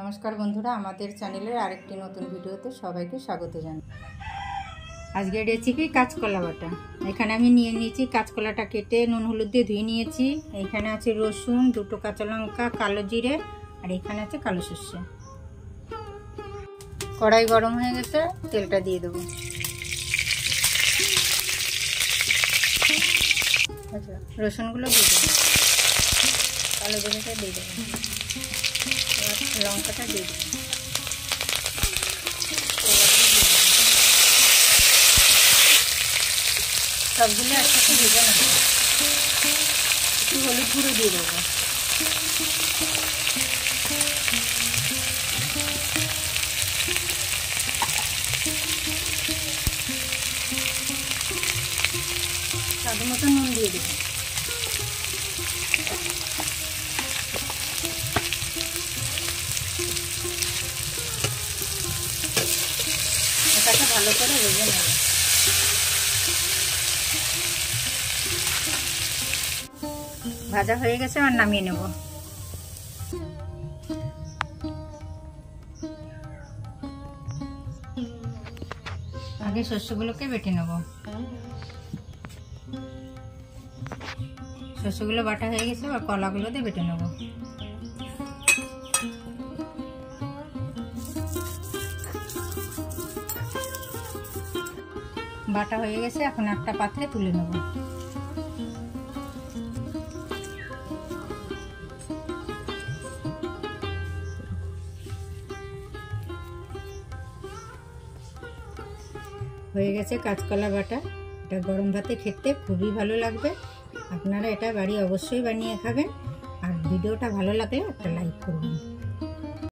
নমস্কার বন্ধুরা, আমাদের চ্যানেলের আরেকটি নতুন ভিডিওতে সবাইকে স্বাগত জানাই। আজকের রেসিপি কাঁচকলা বাটা। এখানে আমি নিয়ে নিয়েছি কাঁচকলাটা কেটে নুন হলুদ দিয়ে ধুয়ে নিয়েছি। এখানে আছে রসুন, দুটো কাঁচা লঙ্কা, কালো জিরে, আর এখানে আছে কালো সর্ষে। কড়াই গরম হয়ে গেছে, তেলটা দিয়ে দেবো। আচ্ছা রসুনগুলো দিয়ে দেবো। কালো জিরেটা দিয়ে দেবো। লঙ্কাটা দিয়ে দেবো সবগুলো একসাথে ভেজে নেব। একটু হলুদ গুঁড়ো দিয়ে দেবো। স্বাদ মতো নুন দিয়ে দেবো এটাকে ভালো করে ভেজে নেব। ভাজা হয়ে গেছে আর নামিয়ে নেব। আগে শস্যগুলোকে বেটে নেব। শস্যগুলো বাটা হয়ে গেছে আর কলাগুলো দিয়ে বেটে নেব। বাটা হয়ে গেছে, এখন একটা পাত্রে তুলে নেব। হয়ে গেছে কাঁচকলা বাটা। এটা গরম ভাতে খেতে খুবই ভালো লাগবে। আপনারা এটা বাড়ি অবশ্যই বানিয়ে খাবেন। আর ভিডিওটা ভালো লাগলে একটা লাইক করবেন।